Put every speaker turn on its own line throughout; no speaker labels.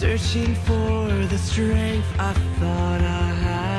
Searching for the strength I thought I had.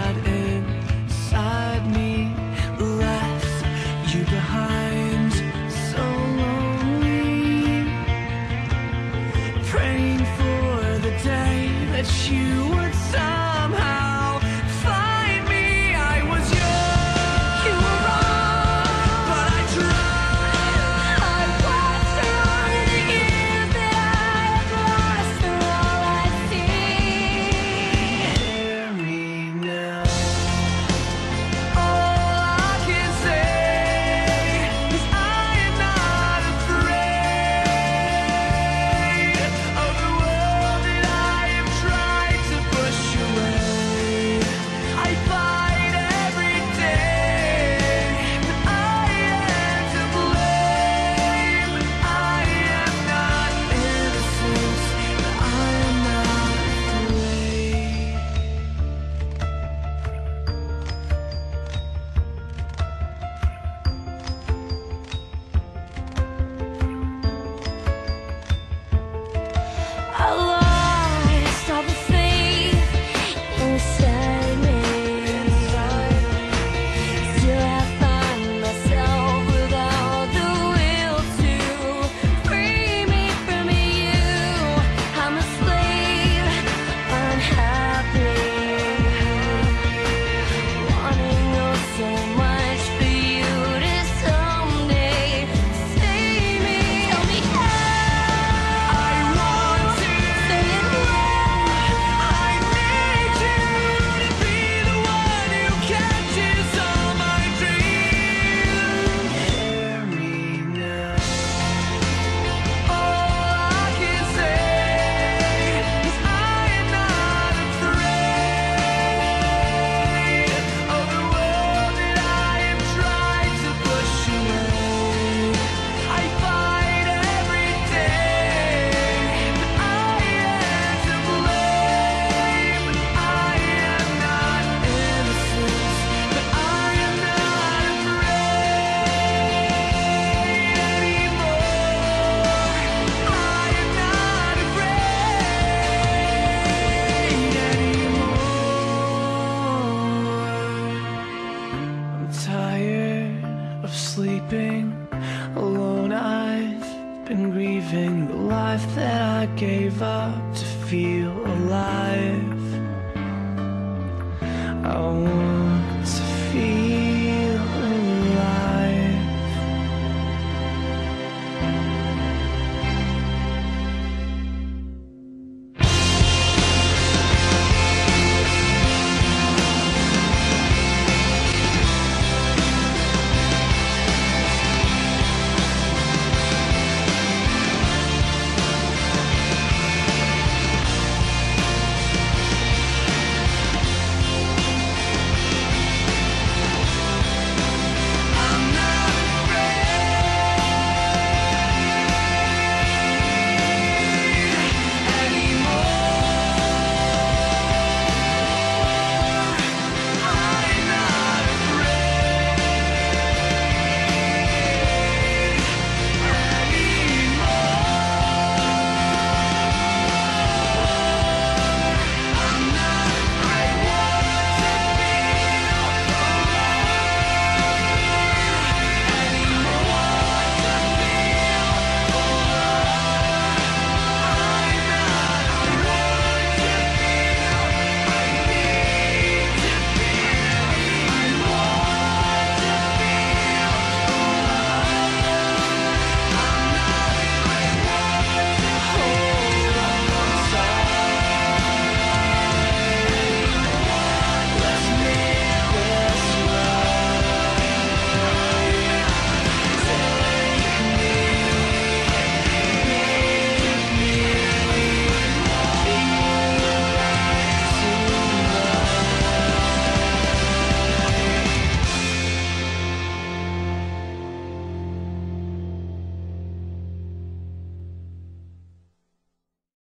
the life that I gave up to feel alive. I want